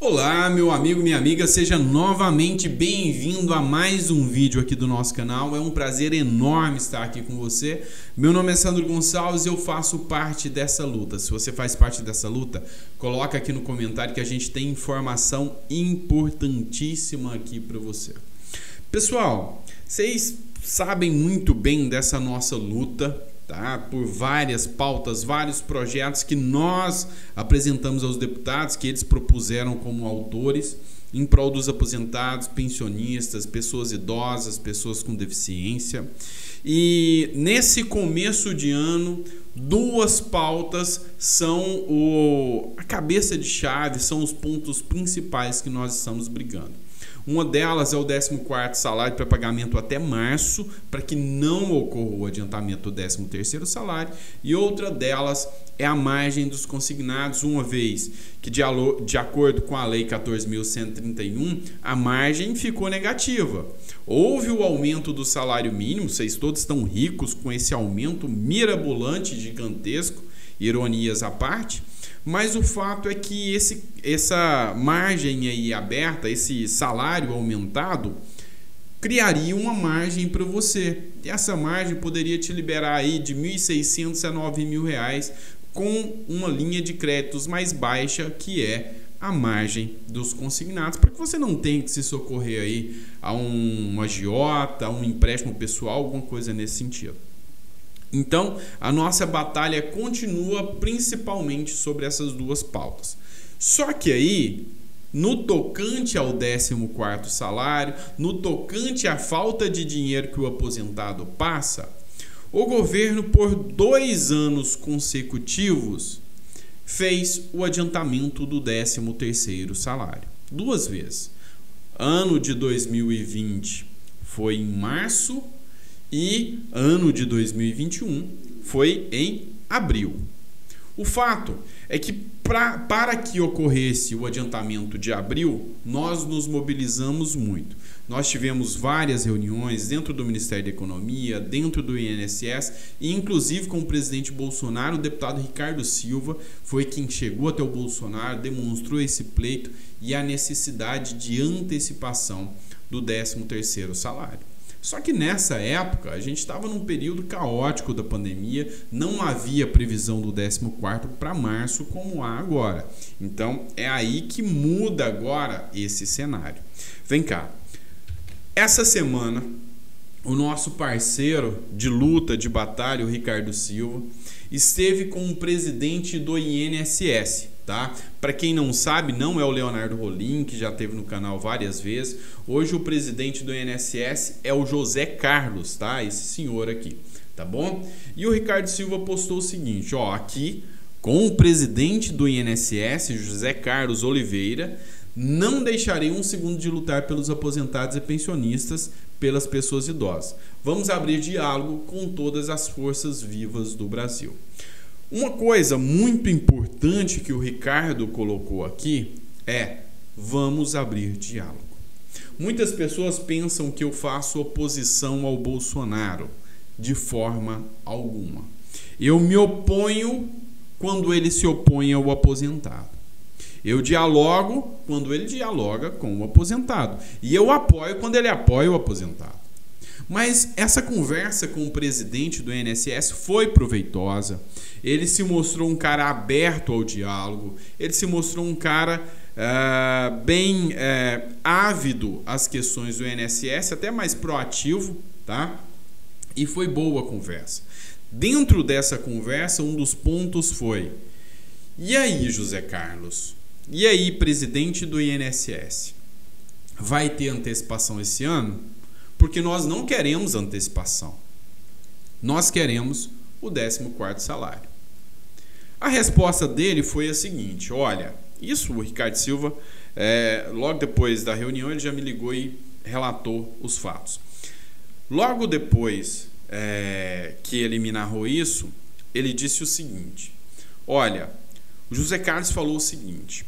Olá, meu amigo, minha amiga, seja novamente bem-vindo a mais um vídeo aqui do nosso canal. É um prazer enorme estar aqui com você. Meu nome é Sandro Gonçalves e eu faço parte dessa luta. Se você faz parte dessa luta, coloca aqui no comentário que a gente tem informação importantíssima aqui para você. Pessoal, vocês sabem muito bem dessa nossa luta tá? por várias pautas, vários projetos que nós apresentamos aos deputados, que eles propuseram como autores em prol dos aposentados, pensionistas, pessoas idosas, pessoas com deficiência. E nesse começo de ano, duas pautas são o, a cabeça de chave, são os pontos principais que nós estamos brigando. Uma delas é o 14º salário para pagamento até março, para que não ocorra o adiantamento do 13º salário, e outra delas é a margem dos consignados, uma vez que de, de acordo com a lei 14.131, a margem ficou negativa. Houve o aumento do salário mínimo, vocês todos estão ricos com esse aumento mirabolante, gigantesco, ironias à parte, mas o fato é que esse, essa margem aí aberta, esse salário aumentado, criaria uma margem para você. E essa margem poderia te liberar aí de 1.600 a 9.000 reais com uma linha de créditos mais baixa, que é a margem dos consignados, para que você não tenha que se socorrer aí a um agiota, a um empréstimo pessoal, alguma coisa nesse sentido. Então, a nossa batalha continua principalmente sobre essas duas pautas. Só que aí, no tocante ao 14º salário, no tocante à falta de dinheiro que o aposentado passa, o governo, por dois anos consecutivos, fez o adiantamento do 13º salário. Duas vezes. Ano de 2020 foi em março e ano de 2021 foi em abril. O fato é que pra, para que ocorresse o adiantamento de abril, nós nos mobilizamos muito. Nós tivemos várias reuniões dentro do Ministério da Economia, dentro do INSS e inclusive com o presidente Bolsonaro, o deputado Ricardo Silva foi quem chegou até o Bolsonaro, demonstrou esse pleito e a necessidade de antecipação do 13º salário. Só que nessa época a gente estava num período caótico da pandemia, não havia previsão do 14 para março como há agora. Então é aí que muda agora esse cenário. Vem cá. Essa semana o nosso parceiro de luta, de batalha, o Ricardo Silva, esteve com o presidente do INSS, tá? Para quem não sabe, não é o Leonardo Rolim, que já teve no canal várias vezes. Hoje o presidente do INSS é o José Carlos, tá? Esse senhor aqui, tá bom? E o Ricardo Silva postou o seguinte, ó, aqui com o presidente do INSS, José Carlos Oliveira, não deixarei um segundo de lutar pelos aposentados e pensionistas, pelas pessoas idosas. Vamos abrir diálogo com todas as forças vivas do Brasil. Uma coisa muito importante que o Ricardo colocou aqui é: vamos abrir diálogo. Muitas pessoas pensam que eu faço oposição ao Bolsonaro. De forma alguma. Eu me oponho quando ele se opõe ao aposentado. Eu dialogo quando ele dialoga com o aposentado. E eu apoio quando ele apoia o aposentado. Mas essa conversa com o presidente do INSS foi proveitosa. Ele se mostrou um cara aberto ao diálogo, ele se mostrou um cara uh, bem uh, ávido às questões do INSS, até mais proativo, tá? E foi boa a conversa. Dentro dessa conversa, um dos pontos foi: e aí, José Carlos? E aí, presidente do INSS? Vai ter antecipação esse ano? Porque nós não queremos antecipação. Nós queremos o 14 salário. A resposta dele foi a seguinte: olha, isso o Ricardo Silva, é, logo depois da reunião, ele já me ligou e relatou os fatos. Logo depois é, que ele me narrou isso, ele disse o seguinte: olha, o José Carlos falou o seguinte: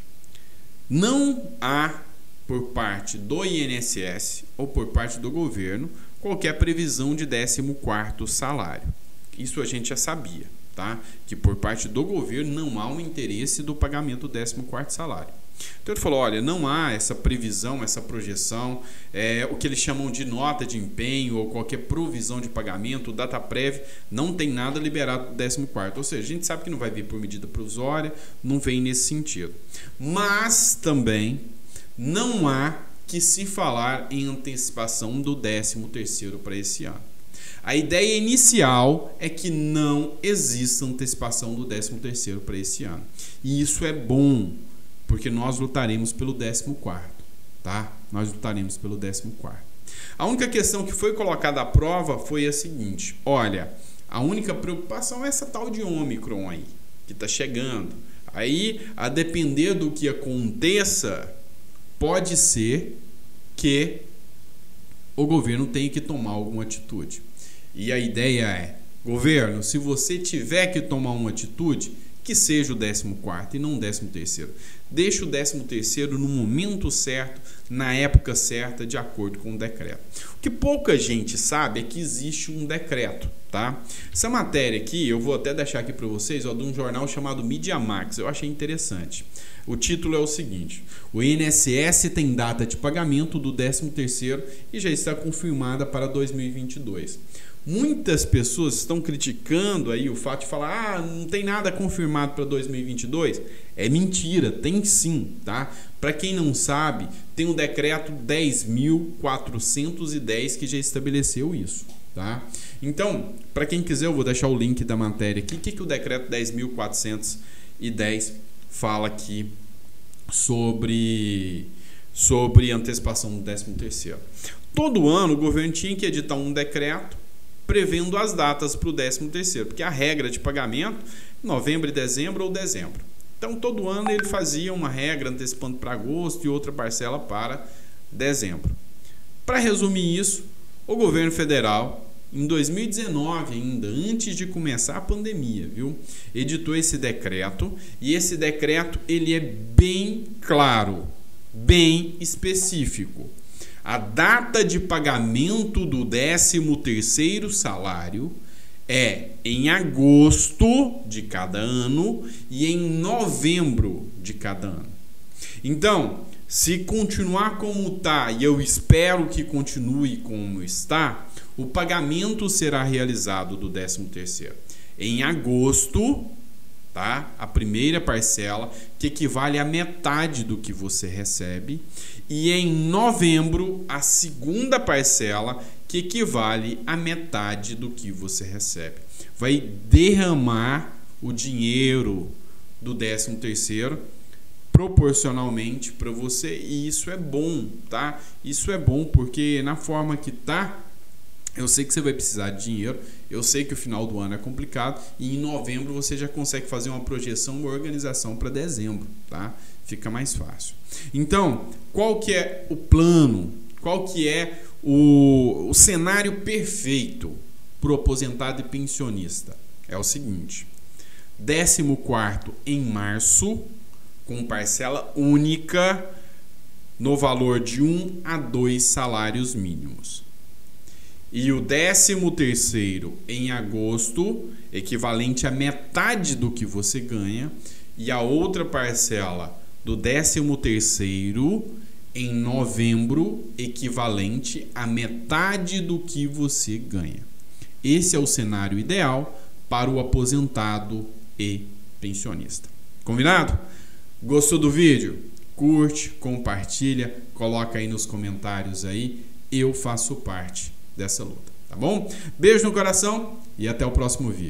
não há por parte do INSS ou por parte do governo qualquer previsão de 14º salário. Isso a gente já sabia, tá? Que por parte do governo não há um interesse do pagamento do 14º salário. Então ele falou: olha, não há essa previsão, essa projeção, é, o que eles chamam de nota de empenho ou qualquer provisão de pagamento, data prévia, não tem nada liberado do 14. Ou seja, a gente sabe que não vai vir por medida provisória, não vem nesse sentido. Mas também não há que se falar em antecipação do 13 para esse ano. A ideia inicial é que não exista antecipação do 13 para esse ano. E isso é bom, porque nós lutaremos pelo 14, tá? Nós lutaremos pelo 14. A única questão que foi colocada à prova foi a seguinte: olha, a única preocupação é essa tal de Ômicron aí, que está chegando. Aí, a depender do que aconteça, pode ser que o governo tenha que tomar alguma atitude. E a ideia é: governo, se você tiver que tomar uma atitude, que seja o 14 e não o 13 Deixe o 13 no momento certo, na época certa, de acordo com o decreto. O que pouca gente sabe é que existe um decreto, tá? Essa matéria aqui, eu vou até deixar aqui para vocês, ó, de um jornal chamado Media Max. Eu achei interessante. O título é o seguinte: O INSS tem data de pagamento do 13º e já está confirmada para 2022. Muitas pessoas estão criticando aí o fato de falar: "Ah, não tem nada confirmado para 2022". É mentira, tem sim, tá? Para quem não sabe, tem o decreto 10410 que já estabeleceu isso, tá? Então, para quem quiser, eu vou deixar o link da matéria aqui. O que, que o decreto 10410 fala aqui sobre sobre antecipação do 13 terceiro. Todo ano o governo tinha que editar um decreto prevendo as datas para o 13 terceiro, porque a regra de pagamento novembro e dezembro ou dezembro. Então todo ano ele fazia uma regra antecipando para agosto e outra parcela para dezembro. Para resumir isso, o governo federal em 2019 ainda, antes de começar a pandemia, viu? Editou esse decreto e esse decreto ele é bem claro, bem específico. A data de pagamento do 13º salário é em agosto de cada ano e em novembro de cada ano. Então, se continuar como está, e eu espero que continue como está, o pagamento será realizado do 13º em agosto, tá? A primeira parcela, que equivale a metade do que você recebe, e em novembro a segunda parcela, que equivale a metade do que você recebe. Vai derramar o dinheiro do 13 terceiro proporcionalmente para você e isso é bom, tá? Isso é bom porque na forma que tá, eu sei que você vai precisar de dinheiro, eu sei que o final do ano é complicado e em novembro você já consegue fazer uma projeção, uma organização para dezembro, tá? Fica mais fácil. Então, qual que é o plano? Qual que é o, o cenário perfeito para o aposentado e pensionista? É o seguinte: 14 em março, com parcela única no valor de 1 a 2 salários mínimos. E o 13 terceiro em agosto, equivalente a metade do que você ganha, e a outra parcela do 13 terceiro em novembro, equivalente a metade do que você ganha. Esse é o cenário ideal para o aposentado e pensionista. Combinado? Gostou do vídeo? Curte, compartilha, coloca aí nos comentários aí. Eu faço parte dessa luta, tá bom? Beijo no coração e até o próximo vídeo.